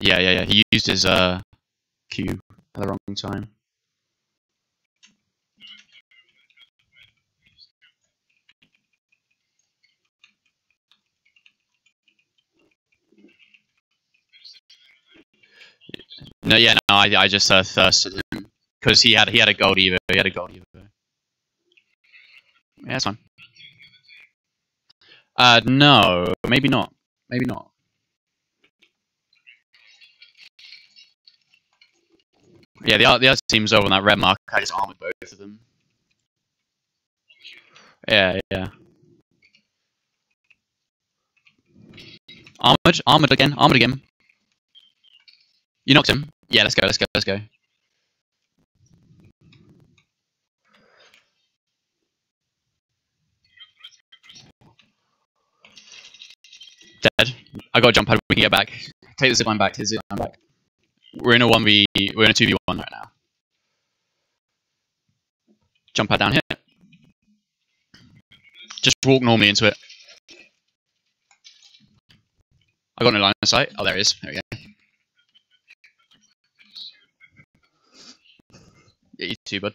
Yeah, yeah, yeah. He used his uh Q at the wrong time. No, yeah, no, I, I just uh, thirsted him because he had he had a gold evo. He had a gold evo. Yeah, that's fine. Uh, no, maybe not. Maybe not. Yeah, the, the other team's over on that red mark. I just armored both of them. Yeah, yeah. Armored, armored again, armored again. You knocked him. Yeah, let's go, let's go, let's go. I got a jump pad. We can get back. Take the zipline back. Take the zipline back. We're in a one v. We're in a two v one right now. Jump pad down here. Just walk normally into it. I got no line of sight. Oh, there it is. There we go. Yeah, you too, bud.